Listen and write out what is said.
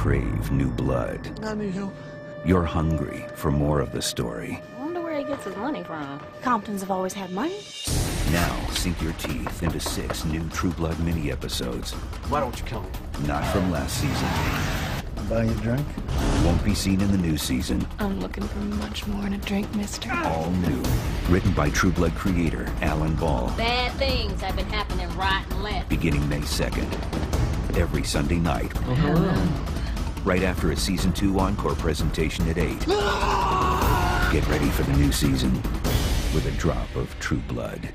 crave new blood. I need help. You're hungry for more of the story. I wonder where he gets his money from. Comptons have always had money. Now, sink your teeth into six new True Blood mini episodes. Why don't you kill me? Not from last season. Buy you a drink? Won't be seen in the new season. I'm looking for much more in a drink, mister. All new. Written by True Blood creator Alan Ball. Bad things have been happening right and left. Beginning May 2nd. Every Sunday night. Uh-huh. Right after a season two encore presentation at 8. Get ready for the new season with a drop of True Blood.